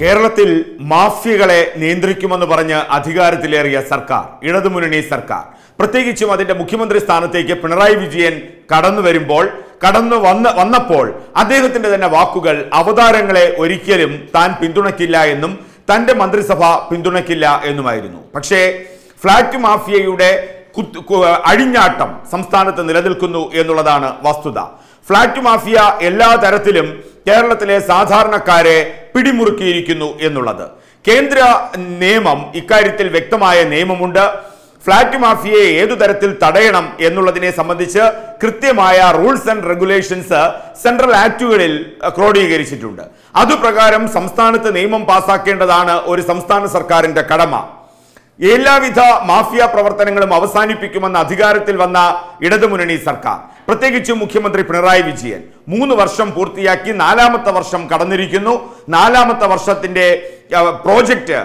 കേരളത്തിൽ മാഫിയകളെ നിയന്ത്രിക്കുമെന്ന് പറഞ്ഞ് അധികാരത്തിലേറിയ സർക്കാർ ഇടതുമുന്നണി സർക്കാർ. പ്രത്യേകിച്ചും അതിന്റെ മുഖ്യമന്ത്രി സ്ഥാനത്തേക്ക് പിണറായി വിജയൻ കടന്നു വരുമ്പോൾ കടന്നു വന്ന് വന്നപ്പോൾ അദ്ദേഹത്തിന്റെ തന്നെ വാക്കുകൾ അവതാരങ്ങളെ ഒരിക്കലും താൻ പിന്തുണയ്ക്കില്ല എന്നും തന്റെ മന്ത്രിസഭ പിന്തുണയ്ക്കില്ല എന്നുമായിരുന്നു. പക്ഷേ ഫ്ളാറ്റ് മാഫിയയുടെ അഴിഞ്ഞാട്ടം സംസ്ഥാനത്ത് നിലനിൽക്കുന്നു എന്നുള്ളതാണ് വസ്തുത. ഫ്ലാറ്റ് മാഫിയ എല്ലാ തരത്തിലും കേരളത്തിലെ സാധാരണക്കാരെ പിടിമുറുക്കിയിരിക്കുന്നു എന്നുള്ളത്. കേന്ദ്ര നിയമം ഇക്കാര്യത്തിൽ വ്യക്തമായ നിയമമുണ്ട്. ഫ്ളാറ്റ് മാഫിയയെ ഏതു തരത്തിൽ തടയണം എന്നുള്ളതിനെ സംബന്ധിച്ച് കൃത്യമായ റൂൾസ് ആൻഡ് റെഗുലേഷൻസ് സെൻട്രൽ ആക്ടുകളിൽ അഹ്, ക്രോഡീകരിച്ചിട്ടുണ്ട്. അതുപ്രകാരം സംസ്ഥാനത്ത് നിയമം പാസാക്കേണ്ടതാണ് ഒരു സംസ്ഥാന സർക്കാരിന്റെ കടമ. എല്ലാവിധ മാഫിയ പ്രവർത്തനങ്ങളും അവസാനിപ്പിക്കുമെന്ന അധികാരത്തിൽ വന്ന ഇടതുമുന്നണി സർക്കാർ. പ്രത്യേകിച്ചും മുഖ്യമന്ത്രി പിണറായി വിജയൻ. മൂന്ന് വർഷം പൂർത്തിയാക്കി നാലാമത്തെ വർഷം കടന്നിരിക്കുന്നു. നാലാമത്തെ വർഷത്തിന്റെ പ്രോജക്റ്റ്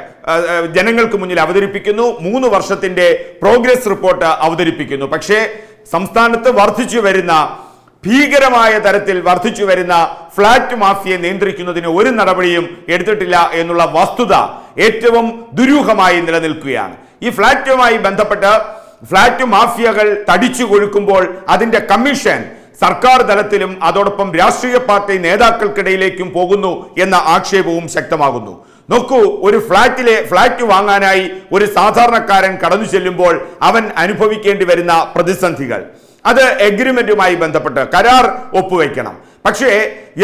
ജനങ്ങൾക്ക് മുന്നിൽ അവതരിപ്പിക്കുന്നു. മൂന്ന് വർഷത്തിന്റെ പ്രോഗ്രസ് റിപ്പോർട്ട് അവതരിപ്പിക്കുന്നു. പക്ഷേ സംസ്ഥാനത്ത് വർദ്ധിച്ചു വരുന്ന ഭീകരമായ തരത്തിൽ വർദ്ധിച്ചു വരുന്ന ഫ്ളാറ്റ് മാഫിയെ നിയന്ത്രിക്കുന്നതിന് ഒരു നടപടിയും എടുത്തിട്ടില്ല എന്നുള്ള വസ്തുത ഏറ്റവും ദുരൂഹമായി നിലനിൽക്കുകയാണ്. ഈ ഫ്ളാറ്റുമായി ബന്ധപ്പെട്ട് ഫ്ലാറ്റ് മാഫിയകൾ തടിച്ചു കൊഴുക്കുമ്പോൾ അതിന്റെ കമ്മീഷൻ സർക്കാർ തലത്തിലും അതോടൊപ്പം രാഷ്ട്രീയ പാർട്ടി നേതാക്കൾക്കിടയിലേക്കും പോകുന്നു എന്ന ആക്ഷേപവും ശക്തമാകുന്നു. നോക്കൂ ഒരു ഫ്ളാറ്റിലെ ഫ്ളാറ്റ് വാങ്ങാനായി ഒരു സാധാരണക്കാരൻ കടന്നു ചെല്ലുമ്പോൾ അവൻ അനുഭവിക്കേണ്ടി വരുന്ന പ്രതിസന്ധികൾ. അത് എഗ്രിമെന്റുമായി ബന്ധപ്പെട്ട് കരാർ ഒപ്പുവെക്കണം പക്ഷേ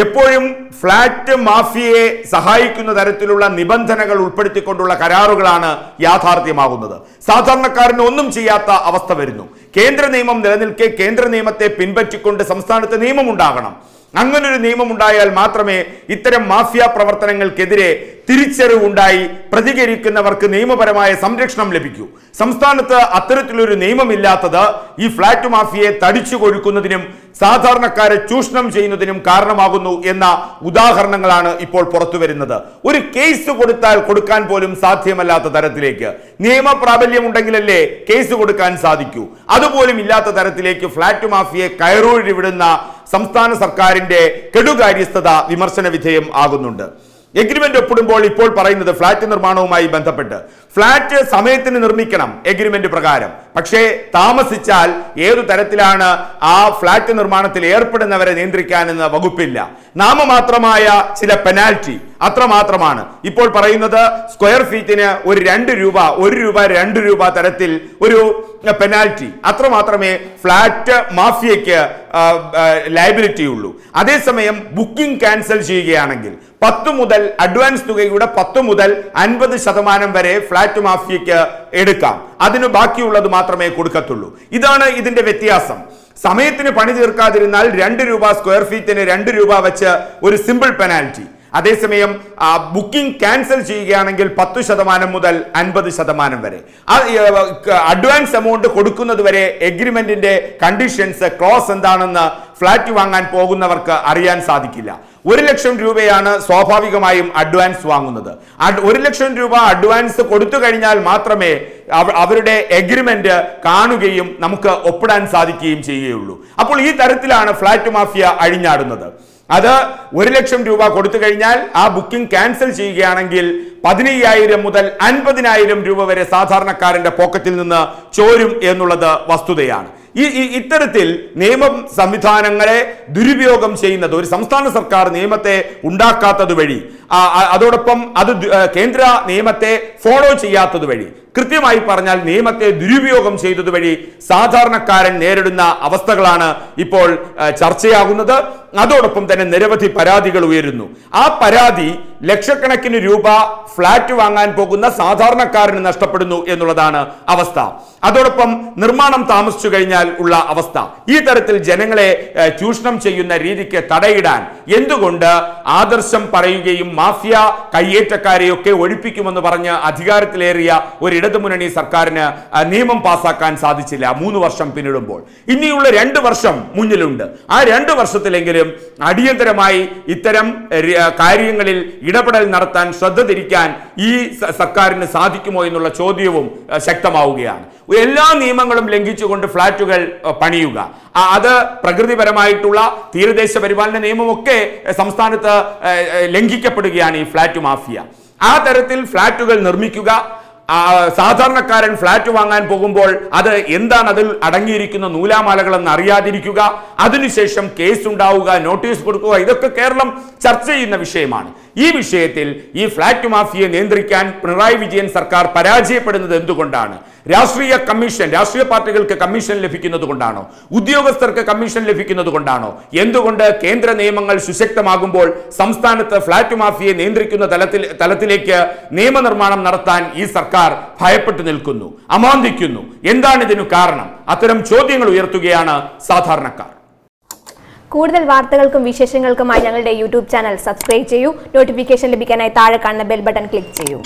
എപ്പോഴും ഫ്ലാറ്റ് മാഫിയയെ സഹായിക്കുന്ന തരത്തിലുള്ള നിബന്ധനകൾ ഉൾപ്പെടുത്തിക്കൊണ്ടുള്ള കരാറുകളാണ് യാഥാർത്ഥ്യമാകുന്നത്. സാധാരണക്കാരന് ഒന്നും ചെയ്യാത്ത അവസ്ഥ വരുന്നു. കേന്ദ്ര നിയമം നിലനിൽക്കെ കേന്ദ്ര നിയമത്തെ പിൻപറ്റിക്കൊണ്ട് സംസ്ഥാനത്ത് നിയമം ഉണ്ടാകണം അങ്ങനൊരു നിയമം ഉണ്ടായാൽ മാത്രമേ ഇത്തരം മാഫിയ പ്രവർത്തനങ്ങൾക്കെതിരെ തിരിച്ചറിവുണ്ടായി പ്രതികരിക്കുന്നവർക്ക് നിയമപരമായ സംരക്ഷണം ലഭിക്കൂ. സംസ്ഥാനത്ത് അത്തരത്തിലൊരു നിയമമില്ലാത്തത് ഈ ഫ്ളാറ്റ് മാഫിയെ തടിച്ചു കൊഴുക്കുന്നതിനും സാധാരണക്കാരെ ചൂഷണം ചെയ്യുന്നതിനും കാരണമാകുന്നു എന്ന ഉദാഹരണങ്ങളാണ് ഇപ്പോൾ പുറത്തു വരുന്നത് ഒരു കേസ് കൊടുത്താൽ കൊടുക്കാൻ പോലും സാധ്യമല്ലാത്ത തരത്തിലേക്ക്. നിയമ പ്രാബല്യം ഉണ്ടെങ്കിലല്ലേ കേസ് കൊടുക്കാൻ സാധിക്കൂ. അതുപോലും ഇല്ലാത്ത തരത്തിലേക്ക് ഫ്ളാറ്റ് മാഫിയെ കയറൂഴിവിടുന്ന സംസ്ഥാന സർക്കാരിന്റെ കെടുകാര്യസ്ഥത വിമർശന വിധേയം ആകുന്നുണ്ട്. എഗ്രിമെന്റ് ഒപ്പിടുമ്പോൾ ഇപ്പോൾ പറയുന്നത് ഫ്ളാറ്റ് നിർമ്മാണവുമായി ബന്ധപ്പെട്ട്. ഫ്ളാറ്റ് സമയത്തിന് നിർമ്മിക്കണം എഗ്രിമെന്റ് പ്രകാരം. പക്ഷേ താമസിച്ചാൽ ഏതു തരത്തിലാണ് ആ ഫ്ളാറ്റ് നിർമ്മാണത്തിൽ ഏർപ്പെടുന്നവരെ നിയന്ത്രിക്കാനെന്ന വകുപ്പില്ല. നാമമാത്രമായ ചില പെനാൽറ്റി അത്രമാത്രമാണ്. ഇപ്പോൾ പറയുന്നത് സ്ക്വയർ ഫീറ്റിന് ഒരു രണ്ട് രൂപ ഒരു രൂപ രണ്ട് രൂപ തരത്തിൽ ഒരു പെനാൽറ്റി അത്രമാത്രമേ ഫ്ളാറ്റ് മാഫിയയ്ക്ക് ലയബിലിറ്റി ഉള്ളൂ. അതേസമയം ബുക്കിംഗ് ക്യാൻസൽ ചെയ്യുകയാണെങ്കിൽ പത്ത് മുതൽ അഡ്വാൻസ് തുകയുടെ പത്ത് മുതൽ അൻപത് ശതമാനം വരെ ഫ്ലാറ്റ് മാഫിയയ്ക്ക് എടുക്കാം. അതിന് ബാക്കിയുള്ളത് മാത്രമേ കൊടുക്കത്തുള്ളൂ. ഇതാണ് ഇതിന്റെ വ്യത്യാസം. സമയത്തിന് പണി തീർക്കാതിരുന്നാൽ രണ്ട് രൂപ സ്ക്വയർ ഫീറ്റിന് രണ്ട് രൂപ വെച്ച് ഒരു സിമ്പിൾ പെനാൽറ്റി അതേസമയം ബുക്കിംഗ് ക്യാൻസൽ ചെയ്യുകയാണെങ്കിൽ പത്ത് ശതമാനം മുതൽ അൻപത് ശതമാനം വരെ. അഡ്വാൻസ് എമൗണ്ട് കൊടുക്കുന്നത് വരെ എഗ്രിമെന്റിന്റെ കണ്ടീഷൻസ് ക്ലോസ് എന്താണെന്ന് ഫ്ലാറ്റ് വാങ്ങാൻ പോകുന്നവർക്ക് അറിയാൻ സാധിക്കില്ല. ഒരു ലക്ഷം രൂപയാണ് സ്വാഭാവികമായും അഡ്വാൻസ് വാങ്ങുന്നത്. ഒരു ലക്ഷം രൂപ അഡ്വാൻസ് കൊടുത്തു കഴിഞ്ഞാൽ മാത്രമേ അവരുടെ എഗ്രിമെന്റ് കാണുകയും നമുക്ക് ഒപ്പിടാൻ സാധിക്കുകയും ചെയ്യുകയുള്ളൂ. അപ്പോൾ ഈ തരത്തിലാണ് ഫ്ലാറ്റ് മാഫിയ അഴിഞ്ഞാടുന്നത്. അത് ഒരു ലക്ഷം രൂപ കൊടുത്തു കഴിഞ്ഞാൽ ആ ബുക്കിംഗ് ക്യാൻസൽ ചെയ്യുകയാണെങ്കിൽ പതിനയ്യായിരം മുതൽ അൻപതിനായിരം രൂപ വരെ സാധാരണക്കാരന്റെ പോക്കറ്റിൽ നിന്ന് ചോരും എന്നുള്ളത് വസ്തുതയാണ്. ഈ ഇത്തരത്തിൽ നിയമ സംവിധാനങ്ങളെ ദുരുപയോഗം ചെയ്യുന്നത് ഒരു സംസ്ഥാന സർക്കാർ നിയമത്തെ ഉണ്ടാക്കാത്തത് വഴി അതോടൊപ്പം അത് കേന്ദ്ര നിയമത്തെ ഫോളോ ചെയ്യാത്തത് വഴി കൃത്യമായി പറഞ്ഞാൽ നിയമത്തെ ദുരുപയോഗം ചെയ്തത് വഴി സാധാരണക്കാരൻ നേരിടുന്ന അവസ്ഥകളാണ് ഇപ്പോൾ ചർച്ചയാകുന്നത്. അതോടൊപ്പം തന്നെ നിരവധി പരാതികൾ ഉയരുന്നു. ആ പരാതി ലക്ഷക്കണക്കിന് രൂപ ഫ്ലാറ്റ് വാങ്ങാൻ പോകുന്ന സാധാരണക്കാരന് നഷ്ടപ്പെടുന്നു എന്നുള്ളതാണ് അവസ്ഥ. അതോടൊപ്പം നിർമ്മാണം താമസിച്ചു കഴിഞ്ഞാൽ ഉള്ള അവസ്ഥ. ഈ തരത്തിൽ ജനങ്ങളെ ചൂഷണം ചെയ്യുന്ന രീതിക്ക് തടയിടാൻ എന്തുകൊണ്ട് ആദർശം പറയുകയും മാഫിയ കയ്യേറ്റക്കാരെയൊക്കെ ഒഴിപ്പിക്കുമെന്ന് പറഞ്ഞ് അധികാരത്തിലേറിയ ഒരു ഇടതുമുന്നണി സർക്കാരിന് നിയമം പാസാക്കാൻ സാധിച്ചില്ല. മൂന്ന് വർഷം പിന്നിടുമ്പോൾ. ഇനിയുള്ള രണ്ട് വർഷം മുന്നിലുണ്ട്. ആ രണ്ട് വർഷത്തിലെങ്കിലും അടിയന്തരമായി ഇത്തരം കാര്യങ്ങളിൽ ഇടപെടൽ നടത്താൻ ശ്രദ്ധ തിരിക്കാൻ ഈ സർക്കാരിന് സാധിക്കുമോ എന്നുള്ള ചോദ്യവും ശക്തമാവുകയാണ്. എല്ലാ നിയമങ്ങളും ലംഘിച്ചുകൊണ്ട് ഫ്ളാറ്റുകൾ പണിയുക. അത് പ്രകൃതിപരമായിട്ടുള്ള തീരദേശ പരിപാലന നിയമമൊക്കെ സംസ്ഥാനത്ത് ലംഘിക്കപ്പെടുകയാണ് ഈ ഫ്ളാറ്റ് മാഫിയ. ആ തരത്തിൽ ഫ്ളാറ്റുകൾ നിർമ്മിക്കുക സാധാരണക്കാരൻ ഫ്ളാറ്റ് വാങ്ങാൻ പോകുമ്പോൾ അത് എന്താണ് അതിൽ അടങ്ങിയിരിക്കുന്ന നൂലാമാലകളെന്ന് അറിയാതിരിക്കുക. അതിനുശേഷം കേസ് ഉണ്ടാവുക നോട്ടീസ് കൊടുക്കുക ഇതൊക്കെ കേരളം ചർച്ച ചെയ്യുന്ന വിഷയമാണ്. ഈ വിഷയത്തിൽ ഈ ഫ്ളാറ്റ് മാഫിയെ നിയന്ത്രിക്കാൻ പിണറായി വിജയൻ സർക്കാർ പരാജയപ്പെടുന്നത് എന്തുകൊണ്ടാണ്? രാഷ്ട്രീയ കമ്മീഷൻ രാഷ്ട്രീയ പാർട്ടികൾക്ക് കമ്മീഷൻ ലഭിക്കുന്നത് കൊണ്ടാണോ? ഉദ്യോഗസ്ഥർക്ക് കമ്മീഷൻ ലഭിക്കുന്നത് കൊണ്ടാണോ? എന്തുകൊണ്ട് കേന്ദ്ര നിയമങ്ങൾ സുശക്തമാകുമ്പോൾ സംസ്ഥാനത്ത് ഫ്ളാറ്റ് മാഫിയെ നിയന്ത്രിക്കുന്ന തലത്തിൽ തലത്തിലേക്ക് നിയമനിർമ്മാണം നടത്താൻ ഈ സർക്കാർ ഭയപ്പെട്ടു നിൽക്കുന്നു അമാന്തിക്കുന്നു? എന്താണ് ഇതിനു കാരണം? അത്തരം ചോദ്യങ്ങൾ ഉയർത്തുകയാണ് സാധാരണക്കാർ. കൂടുതൽ വാർത്തകൾക്കും വിശേഷങ്ങൾക്കുമായി ഞങ്ങളുടെ യൂട്യൂബ് ചാനൽ സബ്സ്ക്രൈബ് ചെയ്യൂ. നോട്ടിഫിക്കേഷൻ ലഭിക്കാനായി താഴെ കാണുന്ന ബെൽ ബട്ടൺ ക്ലിക്ക് ചെയ്യൂ.